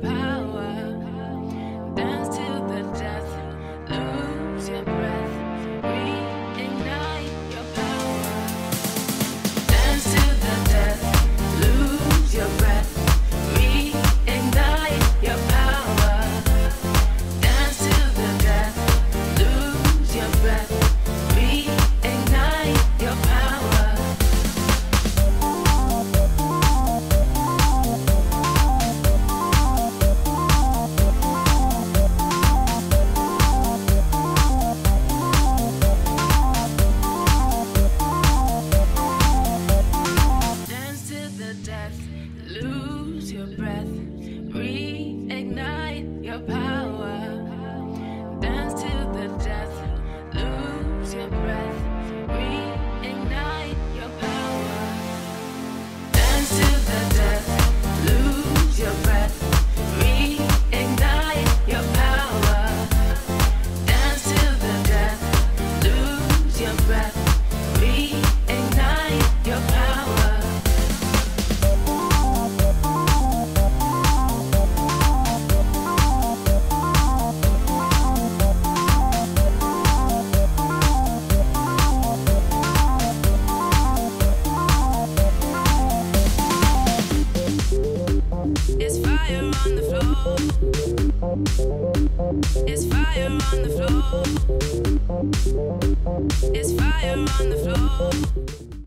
a. It's fire on the floor. It's fire on the floor.